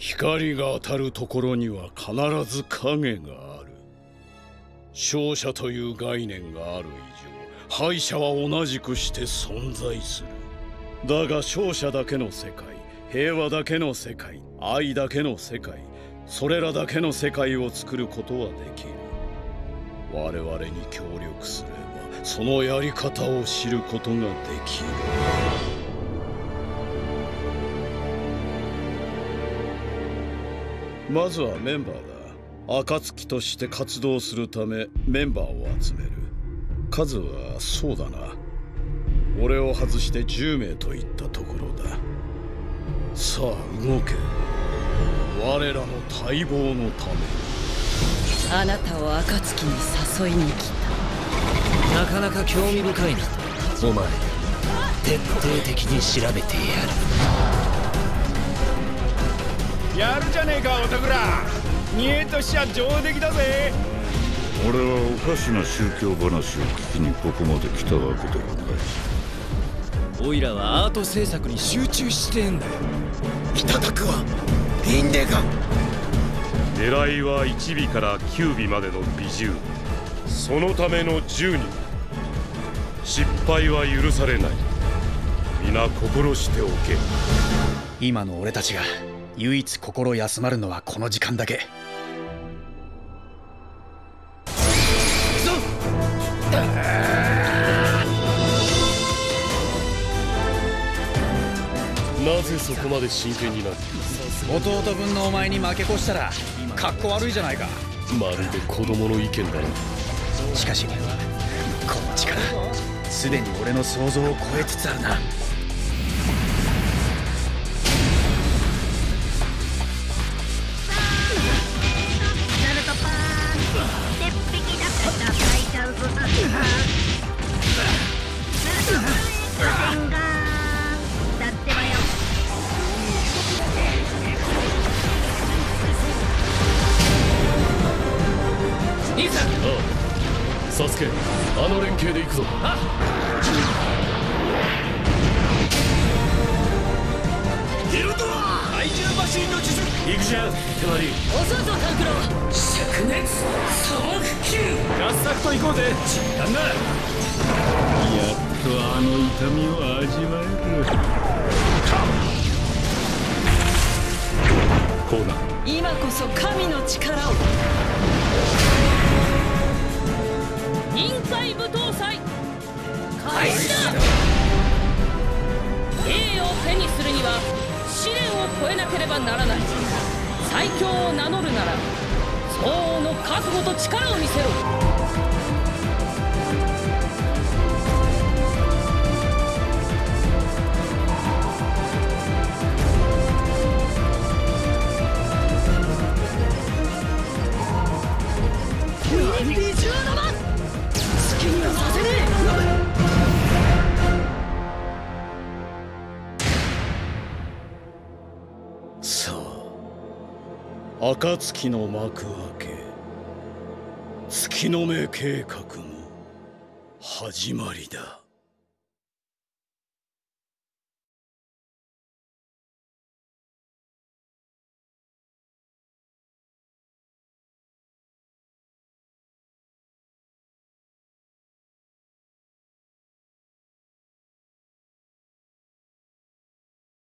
光が当たるところには必ず影がある。勝者という概念がある以上敗者は同じくして存在する。だが勝者だけの世界平和だけの世界愛だけの世界それらだけの世界を作ることはできる。我々に協力すればそのやり方を知ることができる。まずはメンバーだ。暁として活動するためメンバーを集める。数はそうだな。俺を外して10名といったところだ。さあ動け。我らの待望のため。あなたを暁に誘いに来た。なかなか興味深いな。お前徹底的に調べてやるやるじゃねえか男ら。見えとしちゃ上出来だぜ。俺はおかしな宗教話を聞きにここまで来たわけではない。オイラはアート制作に集中してんだよ。いただくわインデガ狙いは1尾から9尾までの美獣。そのための10人失敗は許されない。皆心しておけ。今の俺たちが唯一心休まるのはこの時間だけ。なぜそこまで真剣になる弟分のお前に負け越したらかっこ悪いじゃないか。まるで子供の意見だなしかしこの力すでに俺の想像を超えつつあるなサスケあの連携で行くぞ。あヒル怪獣マシンの術。行くじゃん。手割り遅いぞタンクロ灼熱砂漠球合作と行こうぜ。旦那やっとあの痛みを味わえる。こうな今こそ神の力を開始だ栄を手にするには試練を超えなければならない。最強を名乗るなら相応の覚悟と力を見せろ。暁の幕開け月の目計画の始まりだ。